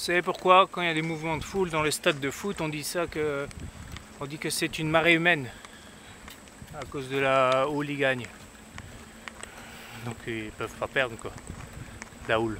Vous savez pourquoi quand il y a des mouvements de foule dans les stades de foot, on dit ça que on dit que c'est une marée humaine à cause de la houle ils gagnent. Donc ils peuvent pas perdre quoi. La houle.